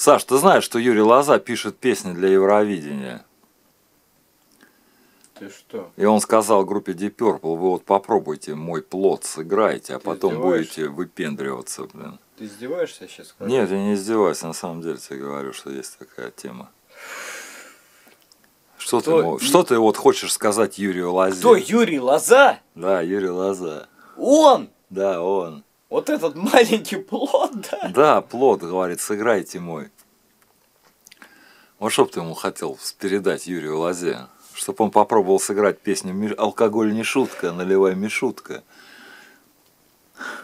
Саш, ты знаешь, что Юрий Лоза пишет песни для Евровидения? Ты что? И он сказал группе Deep Purple, вы вот попробуйте мой плод сыграйте, а Ты потом издеваешься? будете выпендриваться, блин. Ты издеваешься сейчас? Нет, я не издеваюсь, на самом деле тебе говорю, что есть такая тема. Что, ты, Кто- мо- что ты вот хочешь сказать Юрию Лозе? Кто, Юрий Лоза? Да, Юрий Лоза. Он! Да, он. Вот этот маленький плод, да? Да, плод, говорит, сыграйте мой. Вот что бы ты ему хотел передать Юрию Лозе? Чтобы он попробовал сыграть песню «Ми- «Алкоголь не шутка, наливай мишутка».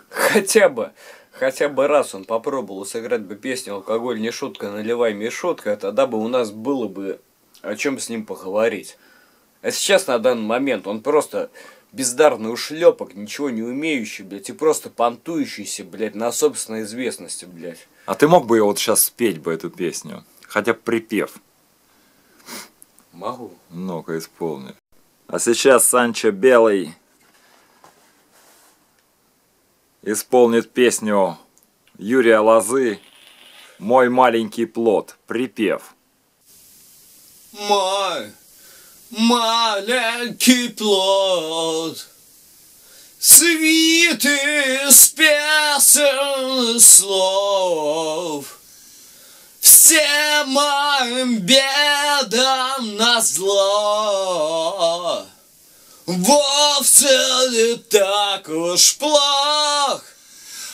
Хотя бы, хотя бы раз он попробовал сыграть бы песню «Алкоголь не шутка, наливай мне шутка», тогда бы у нас было бы о чем с ним поговорить. А сейчас на данный момент он просто бездарный ушлепок, ничего не умеющий, блядь, и просто понтующийся, блядь, на собственной известности, блядь. А ты мог бы вот сейчас спеть бы эту песню? Хотя бы припев. Могу. Ну-ка, исполни. А сейчас Санчо Белый исполнит песню Юрия Лозы «Мой маленький плод». Припев. Мой маленький плод. Свит из песен слов. Всем моим бедам назло Вовсе не так уж плох.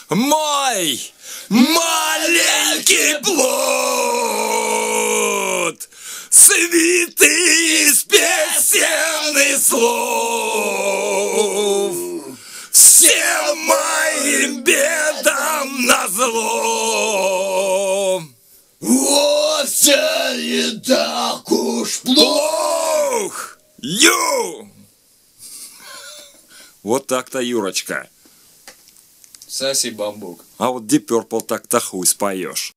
Мой маленький плод Свитый из песен и слов Всем моим бедам назло Вовсе не так уж плох Ю! Вот так-то, Юрочка. Соси бамбук. А вот Deep Purple так-то хуй споешь.